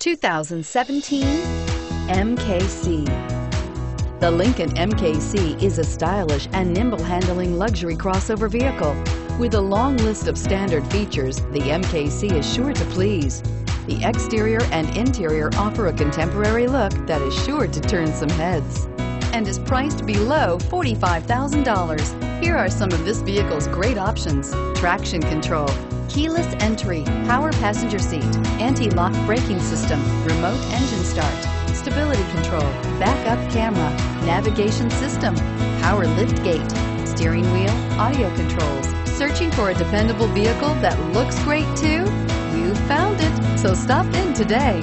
2017 MKC. The Lincoln MKC is a stylish and nimble handling luxury crossover vehicle. With a long list of standard features, the MKC is sure to please. The exterior and interior offer a contemporary look that is sure to turn some heads and is priced below $45,000. Here are some of this vehicle's great options. Traction control, keyless entry, power passenger seat, anti-lock braking system, remote engine start, stability control, backup camera, navigation system, power lift gate, steering wheel, audio controls. Searching for a dependable vehicle that looks great too? You found it, so stop in today.